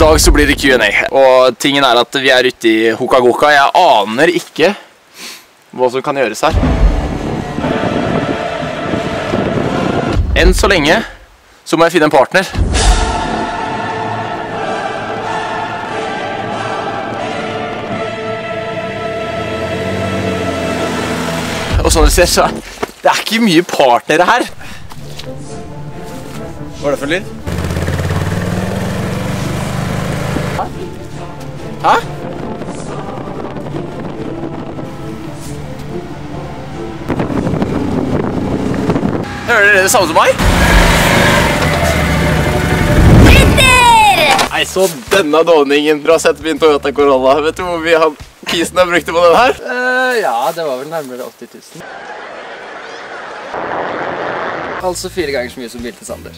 dag så blir det Q&A, og tingen er at vi er ute i Hokagoka. Jeg aner ikke hva som kan gjøres her. Enn så lenge så må jeg finne en partner. Og som dere ser, så det er ikke mye partnere her. Hva er det for lyd? Hæ? Hører dere det samme som meg? Nei, så denne dåningen. fra har sett min Toyota Corolla. Vet du hvor mye han kisen jeg brukte på den her? Øh, ja, det var vel nærmere 80 000. Altså fire ganger så mye som bil til Sander.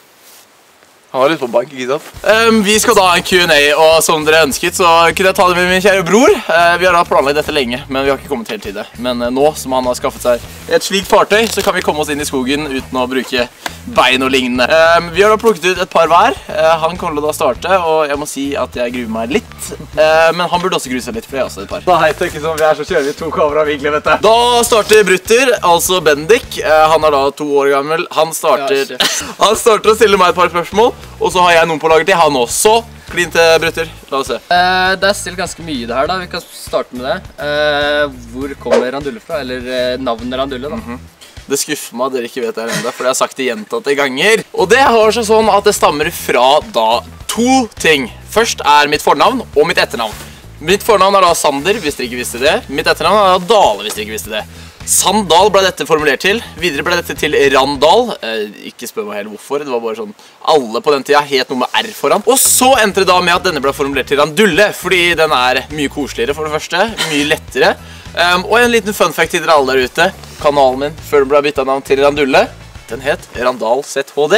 Han var litt på bank, ikke sant? Um, vi skal da ha en Q&A, og som dere ønsket, så kunne jeg ta det med min kjære bror. Uh, vi har da planlagt dette lenge, men vi har ikke kommet helt til det. Men uh, nå som han har skaffet seg et slikt fartøy, så kan vi komme oss inn i skogen uten å bruke bein og lignende. Um, vi har da plukket ut et par hver. Uh, han kommer til å da starte, og jeg må si at jeg gruer meg litt. Eh, men han burde også grue seg litt, for jeg har også et par. Da heter det ikke som vi er, så kjører vi to kameravinkler, vet du. Da starter Brutter, altså Bendik. Han er da to år gammel. Han starter, Ja, han starter å stille meg et par spørsmål, og så har jeg noen på lager til han også. Klin til Brutter. La oss se. Eh, det er stilt ganske mye i det her, da. Vi kan starte med det. Eh, hvor kommer Randulle fra? Eller eh, navnet Randulle, da. Det skuffer meg at dere ikke vet det her ennå, for jeg har sagt det gjentatte ganger. Og det har seg sånn at det stammer fra da to ting. Først er mitt fornavn og mitt etternavn. Mitt fornavn er da Sander, hvis dere ikke visste det. Mitt etternavn er da Dale, hvis dere ikke visste det. Sandal ble dette formulert til. Videre ble dette til Randal. Eh, ikke spør meg helt hvorfor. Det var bare sånn Alle på den tida het noe med R foran. Og så endte det da med at denne ble formulert til Randulle, fordi den er mye koseligere, for det første. Mye lettere. Um, og en liten fun fact til dere alle der ute. Kanalen min før den ble bytta navn til Randulle, den het Randal ZHD.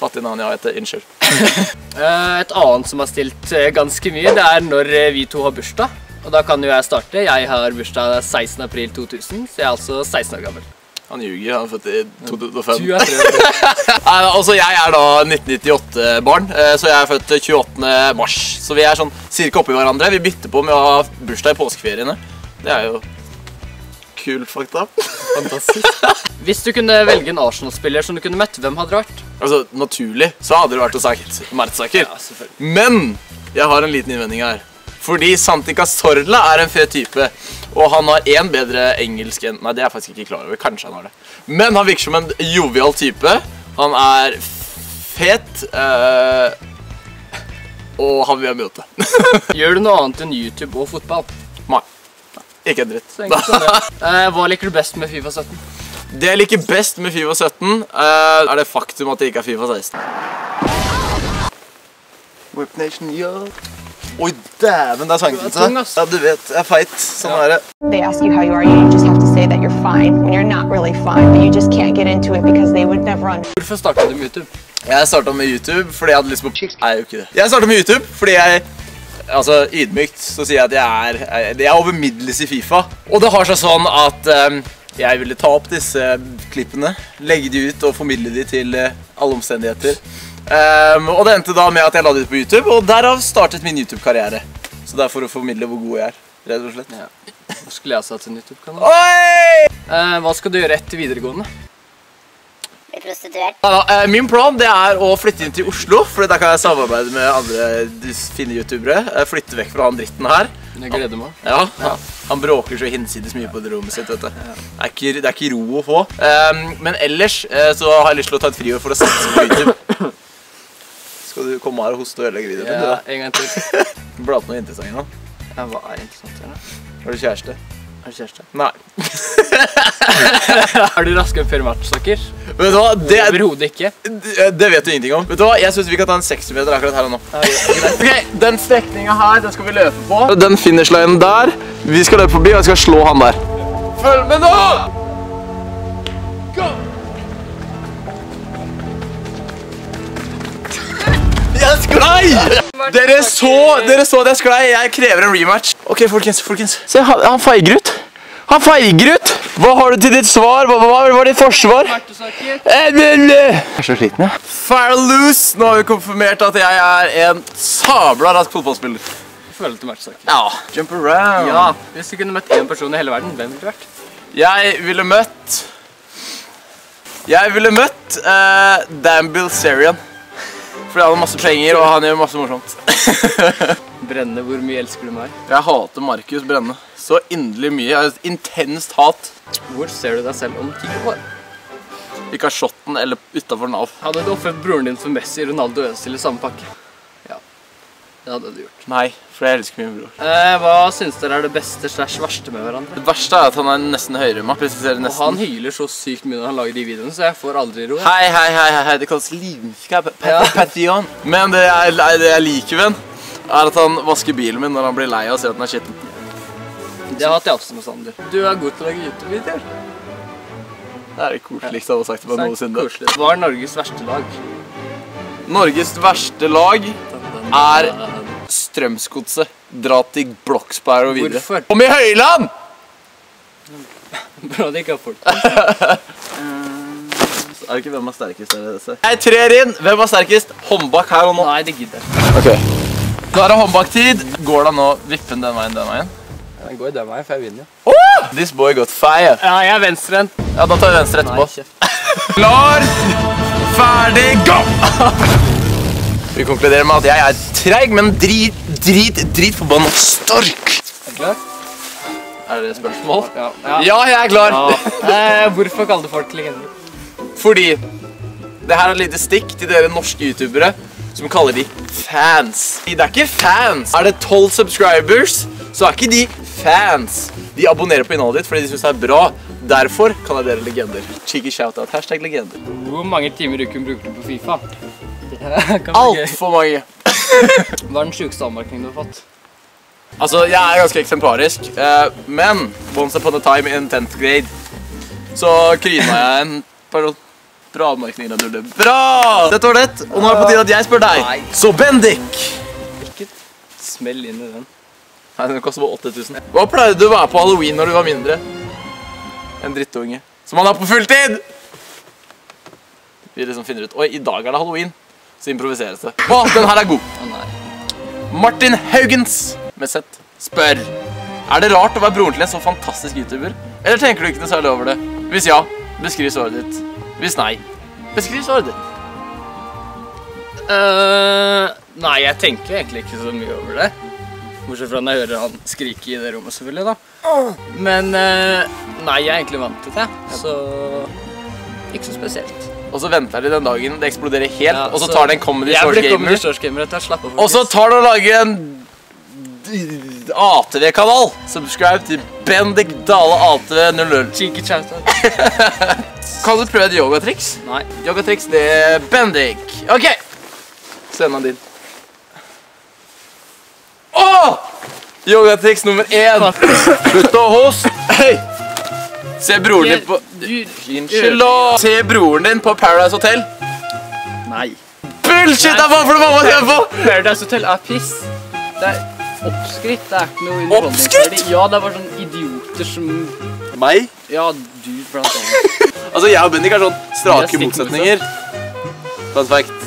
Fattig navn jeg heter. Unnskyld. Eh, et annet som har stilt eh, ganske mye, det er når eh, vi to har bursdag. Og da kan jo jeg starte. Jeg har bursdag 16. april 2000, så jeg er altså 16 år gammel. Han ljuger. Han er født i 2005. Du er tre år. Nei, altså Jeg er da 1998-barn, så jeg er født 28. mars. Så vi er sånn cirka oppi hverandre. Vi bytter på med å ha bursdag i påskeferiene. Det er jo kul fakta. Fantastisk. Hvis du kunne velge en Arsenal-spiller som du kunne møtt, hvem hadde det vært? Altså, Naturlig så hadde det vært å sagt Mertsaker. Ja. Men jeg har en liten innvending her. Fordi Santi Cazorla er en fet type. Og han har én bedre engelsk enn Nei, det er jeg faktisk ikke klar over. Kanskje han har det. Men han virker som en jovial type. Han er fet. Øh, og han vil ha møte. Gjør du noe annet enn YouTube og fotball? Nei. Ikke en dritt. Eh, hva liker du best med Fifa 17? Det jeg liker best med Fifa 17, eh, er det faktum at det ikke er Fifa 16. Whip Nation, yo. Dæven, det er ass. Ja, du vet, jeg er feit. Sånn Ja. er det. they ask you how you are, you just have to say that you're fine when you're not really fine, but you just can't get into it because they would never understand. Hvorfor startet du med YouTube? Jeg starta med YouTube fordi jeg hadde lyst på Nei, gjør ikke det. Jeg starta med YouTube fordi jeg Altså, ydmykt så sier jeg at jeg er Jeg er over middels i Fifa. Og det har seg sånn at um, jeg ville ta opp disse klippene, legge de ut og formidle de til eh, alle omstendigheter. Ehm, og det endte da med at jeg la det ut på YouTube, og derav startet min YouTube-karriere. Så det er for å formidle hvor god jeg er, rett og slett. Ja. Hvor skulle jeg satt en YouTube-kanal? Eh, hva skal du gjøre etter videregående? Bli prostituert. Ja, eh, min plan det er å flytte inn til Oslo, for der kan jeg samarbeide med andre fine youtubere. Eh, Flytte vekk fra han dritten her. Jeg gleder meg. Ja, Han bråker så hinsides mye på det rommet sitt. vet du. Det, er ikke, det er ikke ro å få. Um, men ellers så har jeg lyst til å ta et friår for å satse på YouTube. Komme her og hoste og ødelegge videoen din? Ja, en gang til. Bla opp noe interessant nå. Ja, hva er interessant her, da? Har du kjæreste? Er du kjæreste? Nei. Er du raskere enn match, Mertesaker? Vet du hva? Det, er- Overhodet ikke. det det vet du ingenting om. Vet du hva? Jeg syns vi kan ta en 60-meter akkurat her og nå. Ok, Den strekninga her, den skal vi løpe på. Den finishlinen der. Vi skal løpe forbi, og jeg skal slå han der. Følg med nå! Sklei! Dere så, dere så det jeg sklei. Jeg krever en rematch. Ok, folkens. folkens. Se, han, han feiger ut. Han feiger ut! Hva har du til ditt svar? Hva, hva var ditt forsvar? Smertesaker. Jeg er så sliten, jeg. Fair loose! Nå har vi konfirmert at jeg er en sabla rask fotballspiller. Forhold til smertesaker. Ja. Jump around. Ja, hvis du kunne møtt én person i hele verden, hvem ville du vært? Jeg ville møtt Jeg ville møtt uh, Dan Bilzerian. Fordi han har masse penger, og han gjør masse morsomt. Brenne, hvor mye elsker du meg? Jeg hater Markus Brenne. Så inderlig mye. Jeg har et intenst hat. Hvor ser du deg selv om ti år? I kasjotten eller utafor Nav. Hadde du ofret broren din for Messi, Ronaldo og Øzil i samme pakke? Det hadde du gjort. Nei, for jeg elsker min bror. Eh, hva syns dere er det beste slash verste med hverandre? Det verste er at han er nesten høyere enn meg. Presiserer Og han hyler så sykt mye når han lager de videoene, så jeg får aldri ro. Hei, hei, hei, hei, det kalles lidenskap. Passion. Men det jeg, det jeg liker ved han, er at han vasker bilen min når han blir lei av å se at den er skitten. Det hater jeg også med Sander. Du er god til å lage YouTube-videoer. Det er det koseligste han har sagt til meg noensinne. Hva er Norges verste lag? Norges verste lag er Strømsgodset. Dra til Bloksberg og videre. Hvorfor? Kom i Høyland! Bra det ikke har folk. Er det ikke hvem er sterkest? Er det? Jeg trer inn. Hvem er sterkest? Håndbak her og nå. Nei, det gidder jeg ikke. Ok. Nå er det håndbaktid. Går det nå vippen den veien, den veien? Den går i den veien, for jeg vinner. This boy got fire. Ja, jeg er venstrehendt. Ja, da tar vi venstre etterpå. kjeft. Klar, ferdig, go! Vi konkluderer med at jeg er treig, men drit, drit, drit forbanna stork. Er du klar? Er det spørsmål? Ja. ja. Ja, jeg er klar. Eh, hvorfor kaller du folk legender? Fordi det her er et lite stikk til dere norske youtubere som kaller de fans. Det er ikke fans. Er det 12 subscribers, så er ikke de fans. De abonnerer på innholdet ditt fordi de syns det er bra. Derfor kaller jeg dere legender. Cheeky shoutout. Hashtag legender. Hvor mange timer i uken bruker du på Fifa? Altfor mange. Hva er den sjukeste anmerkningen du har fått? Altså, jeg er ganske eksemplarisk, eh, men once upon a time in 10th grade så kryna jeg en par Bra du Radulle. Bra! Dette var det, og nå er det på tide at jeg spør deg. Nei. Så Bendik! Ikke smell inn i den. Nei, den koster bare 8000. Hva pleide du å være på halloween når du var mindre? En drittunge. Som han er på fulltid! Vi liksom finner ut Oi, i dag er det halloween. Så improviseres det. Å, den her er god. Å nei. Martin Haugens med Z spør Er det rart å være broren til en så fantastisk youtuber? Eller tenker du ikke noe særlig over det? Hvis ja, beskriv svaret ditt. Hvis nei, beskriv svaret ditt. Uh, nei, jeg tenker egentlig ikke så mye over det. Bortsett fra når jeg hører han skrike i det rommet, selvfølgelig, da. Men uh, nei, jeg er egentlig vant til det, så ikke så spesielt. Og så venter de den dagen det eksploderer helt, Ja, og så så- tar det en Comedy Source Gamer. Gamer å. Og så tar det og lager en ATV-kanal. Subscribe til Bendik Dale ATV 00. Cheeky shoutout. Kan du prøve et yogatriks? Nei. Yogatriks, det er Bendik. OK. Send den din. Åh! Yogatriks nummer én. Slutt å hoste. Hei. Se broren din på Unnskyld, da. Se broren din på Paradise Hotel. Nei. Bullshit! Det er bare fordi mamma ser på. Paradise Hotel er piss. Det er oppskrytt. Det er ikke noe Oppskrytt? underholdningsverdi. Ja, det er bare sånne idioter som Meg? Ja, du blant annet. Altså, jeg og Bendik er sånn strake motsetninger. Fun fact.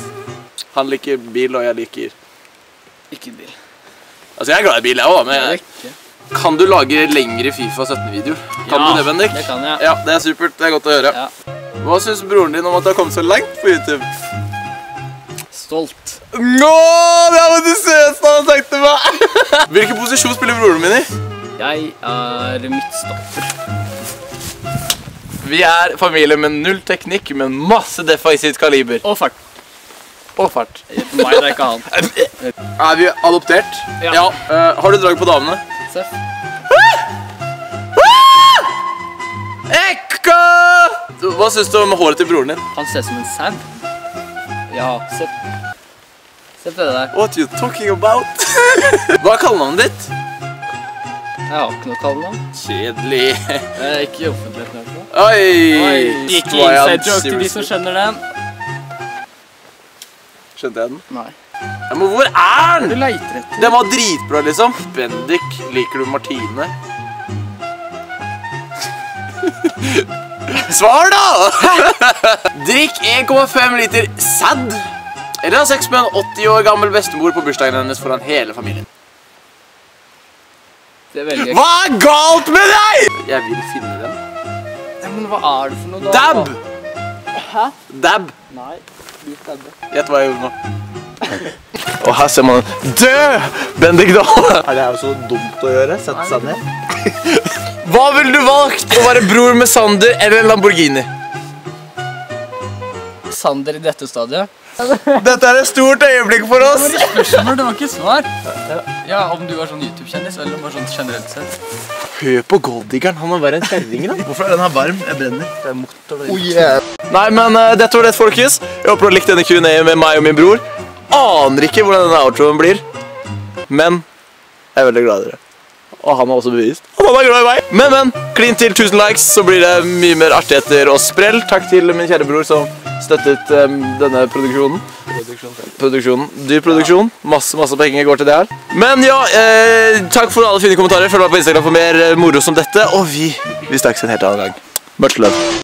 Han liker bil, og jeg liker Ikke bil. Altså, jeg er glad i bil, jeg òg, er men ikke. Kan du lage lengre Fifa 17-videoer? Kan Ja, du det, Bendik? Det kan jeg. Ja, det er supert. Det er godt å høre. Ja. Hva syns broren din om at du har kommet så langt på YouTube? Stolt. Nå, det er det søteste han har sagt til meg! Hvilken posisjon spiller broren min i? Jeg er midtstopper. Vi er familie med null teknikk, men masse deffa i sitt kaliber. Og fart. Og fart. For meg det er ikke han. Er vi adoptert? Ja. Eh, har du drag på damene? Seff. Ekko! Hva syns du om håret til broren din? Han ser ut som en sau. Ja, se Se på det der. What are you talking about? Hva er kallenavnet ditt? Jeg har ikke noe kallenavn. Kjedelig. Eh, ikke i offentligheten. i hvert fall. Oi! Ikke inside joke til de som skjønner den. Skjønte jeg den? Nei. Ja, men hvor er Du den? leiter etter Den var dritbra, liksom. Bendik, liker du Martine? Svar, da! Drikk 1,5 liter sæd. Eller ha sex med en 80 år gammel bestemor på bursdagen hennes foran hele familien. Det velger. Hva er galt med deg?! Jeg vil finne den. Ja, Men hva er det for noe da? Dab! Hæ? Dab. Nei, du stabber. Gjett hva jeg gjorde nå. Og her ser man Død! Bendik Dahl. Er det her så dumt å gjøre? Sette seg ned? Hva ville du valgt? Å være bror med Sander eller en Lamborghini? Sander i dette stadiet. Dette er et stort øyeblikk for oss. Det var Spørsmål, det var ikke svar. Ja, Om du var sånn YouTube-kjendis, eller bare sånn generelt sett. Hør på golddiggeren. Han må være en kjerring. Hvorfor er den her varm? Jeg brenner. Det er motor. Oh, yeah. Nei, men uh, dette var det, folkens. Jeg håper du har likt denne Q&A med meg og min bror. Aner ikke hvordan denne outroen blir, men jeg er veldig glad i dere. Og han er også bevist at han er glad i meg. Men, men. Klin til 1000 likes, så blir det mye mer artigheter og sprell. Takk til min kjære bror som støttet em, denne produksjonen. Produksjonen. Dyr produksjon. Masse masse penger går til det her. Men ja, eh, takk for alle fine kommentarer. Følg meg på Instagram for mer eh, moro som dette. Og vi, vi snakkes en helt annen gang. Much love.